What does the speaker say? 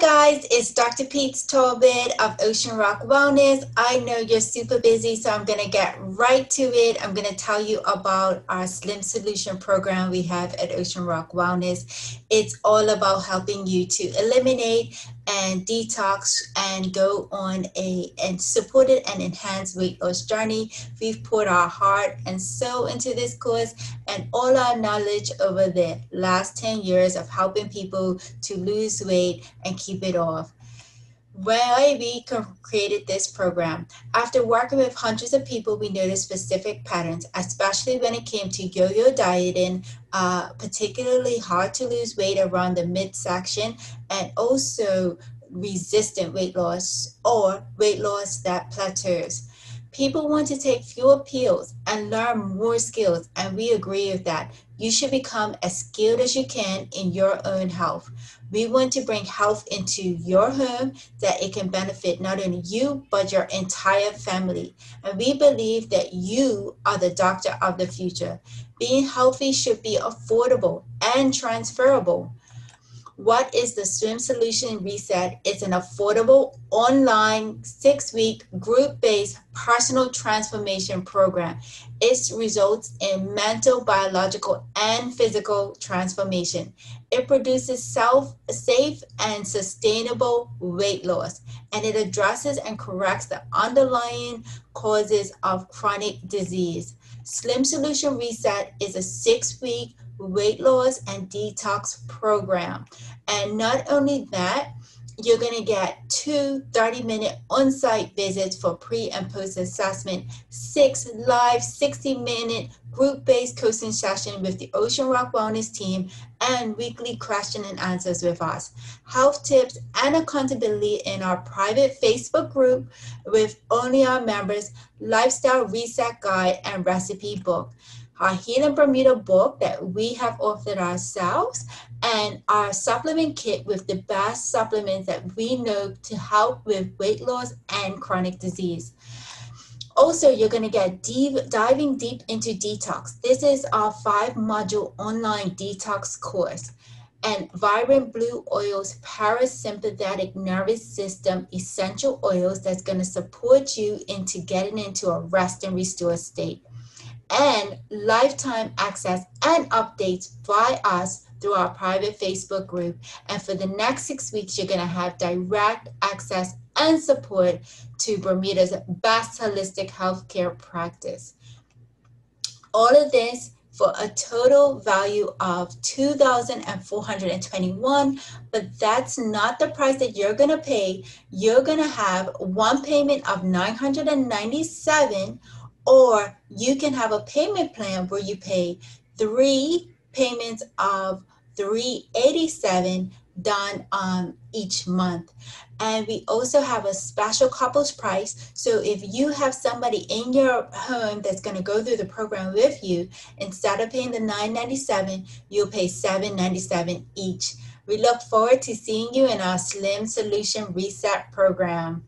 guys, it's Dr. Pete Tolbert of Ocean Rock Wellness. I know you're super busy, so I'm going to get right to it. I'm going to tell you about our Slim Solution program we have at Ocean Rock Wellness. It's all about helping you to eliminate and detox and go on a and supported and enhanced weight loss journey. We've put our heart and soul into this course and all our knowledge over the last 10 years of helping people to lose weight and keep it off. Why we created this program. After working with hundreds of people, we noticed specific patterns, especially when it came to yo-yo dieting, uh, particularly hard to lose weight around the midsection, and also resistant weight loss or weight loss that plateaus. People want to take fewer pills and learn more skills, and we agree with that. You should become as skilled as you can in your own health. We want to bring health into your home that it can benefit not only you, but your entire family. And we believe that you are the doctor of the future. Being healthy should be affordable and transferable. What is the Slim Solution Reset? It's an affordable online six week group based personal transformation program. It results in mental, biological, and physical transformation. It produces self safe and sustainable weight loss, and it addresses and corrects the underlying causes of chronic disease. Slim Solution Reset is a six week weight loss and detox program. And not only that, you're going to get two 30 minute on site visits for pre and post assessment, six live 60 minute group based coaching session with the Ocean Rock Wellness team, and weekly question and answers with us. Health tips and accountability in our private Facebook group with only our members, lifestyle reset guide, and recipe book our Healing Bermuda book that we have authored ourselves, and our supplement kit with the best supplements that we know to help with weight loss and chronic disease. Also, you're going to get deep, diving deep into detox. This is our five module online detox course. And Vibrant Blue Oils parasympathetic nervous system essential oils that's going to support you into getting into a rest and restore state and lifetime access and updates by us through our private Facebook group. And for the next six weeks, you're going to have direct access and support to Bermuda's best holistic healthcare practice. All of this for a total value of 2421 but that's not the price that you're going to pay you're going to have one payment of 997 or you can have a payment plan where you pay three payments of 387 done um, each month. And we also have a special couples price. So if you have somebody in your home that's going to go through the program with you, instead of paying the 997, you'll pay 797 each. We look forward to seeing you in our Slim Solution Reset program.